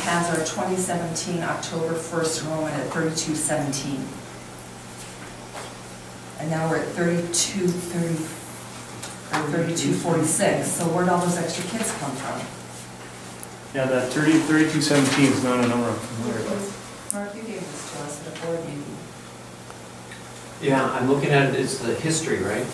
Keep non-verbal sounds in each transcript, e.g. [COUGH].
has our 2017 October 1st enrollment at 3217. And now we're at 3230, or 3246, so where'd all those extra kids come from? Yeah, that thirty, thirty-two seventeen is not a number I'm familiar with. Mark, you gave this to us at a board meeting. Yeah, I'm looking at it, it's the history, right?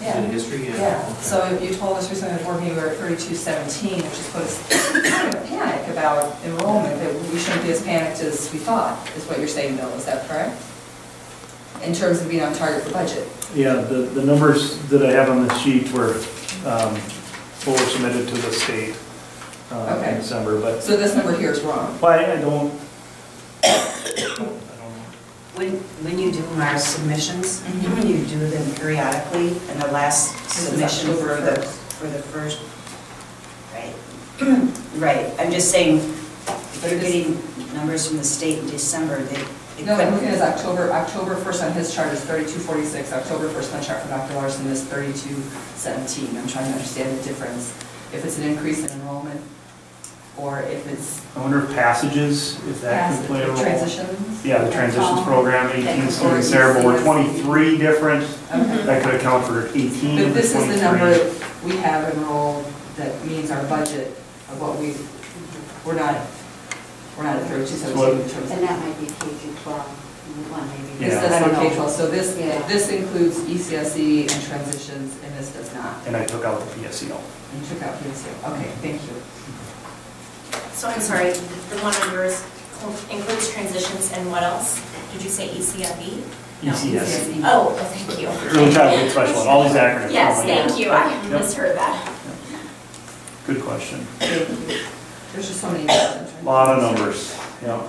Is it Yeah, history? yeah, okay. so you told us recently at a board meeting we were at 3217, which just put us kind of a panic about enrollment, that we shouldn't be as panicked as we thought, is what you're saying, Bill, is that correct? In terms of being on target for budget? Yeah, the, the numbers that I have on the sheet were, um, what were submitted to the state, uh, Okay. in December, but, So this number here is wrong. well, I I I don't When, when you do our submissions, Mhm. you do them periodically, and the last submission for the, 1st. for the first, right? [CLEARS THROAT] Right, I'm just saying, if you're getting numbers from the state in December, they. they No, I'm looking at October, October 1st on his chart is 3246, October 1st on the chart for Dr. Larson is 3217. I'm trying to understand the difference, if it's an increase in enrollment, or if it's I wonder if passages, if that could play a role. transitions? Yeah, the transitions program, eighteen Or students there, but we're twenty-three different, Okay. that could account for eighteen But of the this is the number twenty-three. we have enrolled that means our budget of what we, we're not, we're not at 3217 in terms of And that might be K through 12, one maybe. This Yeah. does don't say. K-12, so this, Yeah. this includes ECSE and transitions, and this does not. And I took out the PSEO. And you took out PSU. Okay, thank you. So I'm sorry, the one on yours includes transitions and what else? Did you say E ECFE? No. ECS, Oh, thank you. early childhood special all these acronyms. Yes, my God. thank you, I Yep. misheard that. Good question. Thank you. There's just so many. numbers. Lot of numbers, yeah.